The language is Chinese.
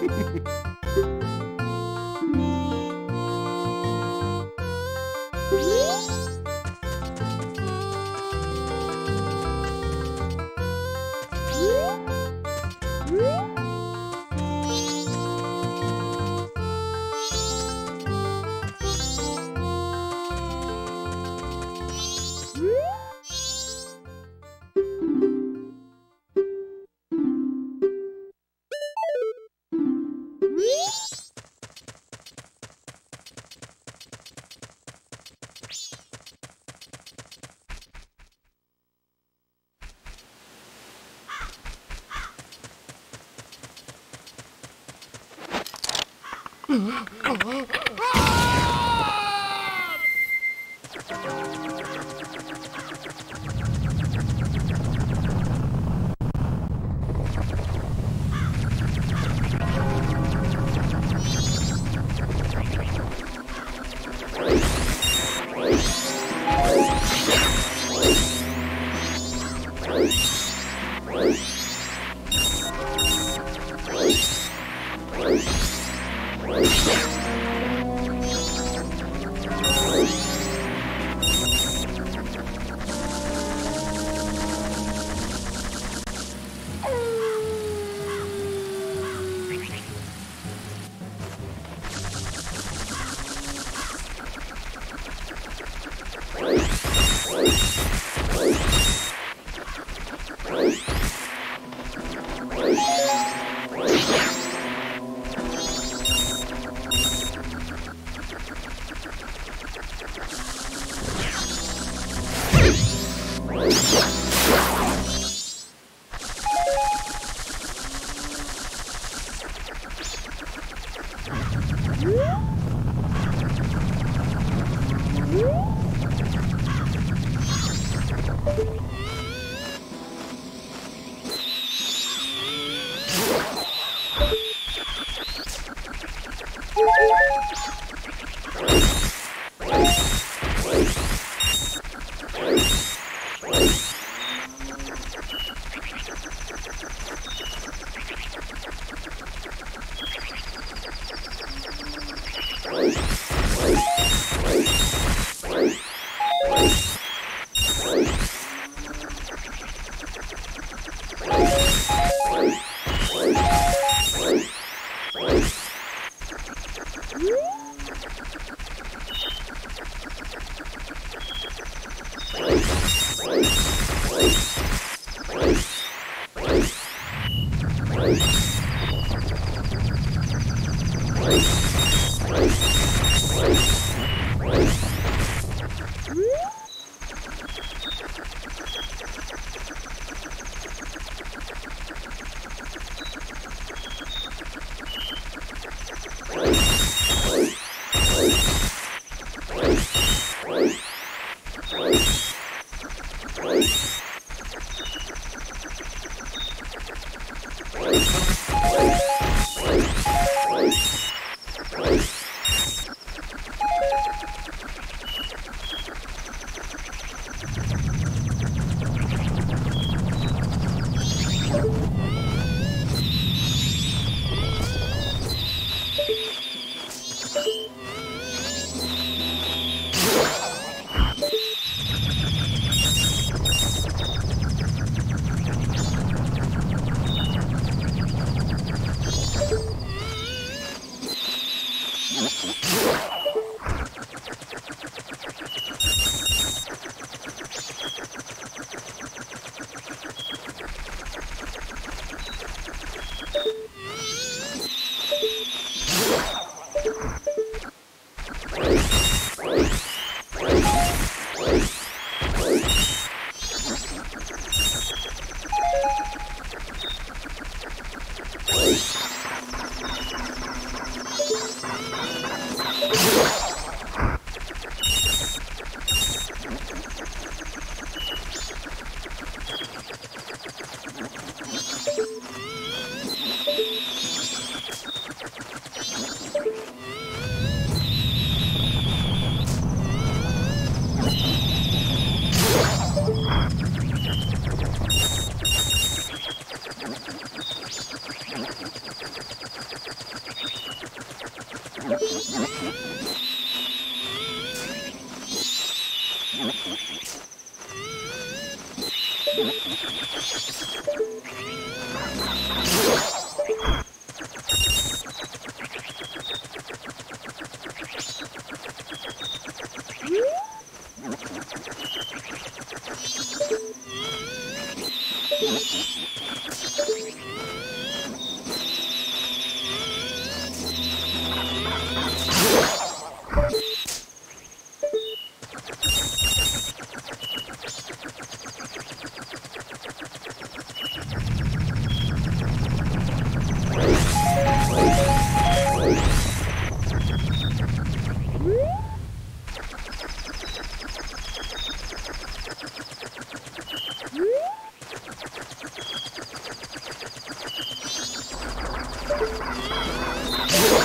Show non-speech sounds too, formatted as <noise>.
Hehehehe <laughs> 啊啊啊 Yeah. Yeah.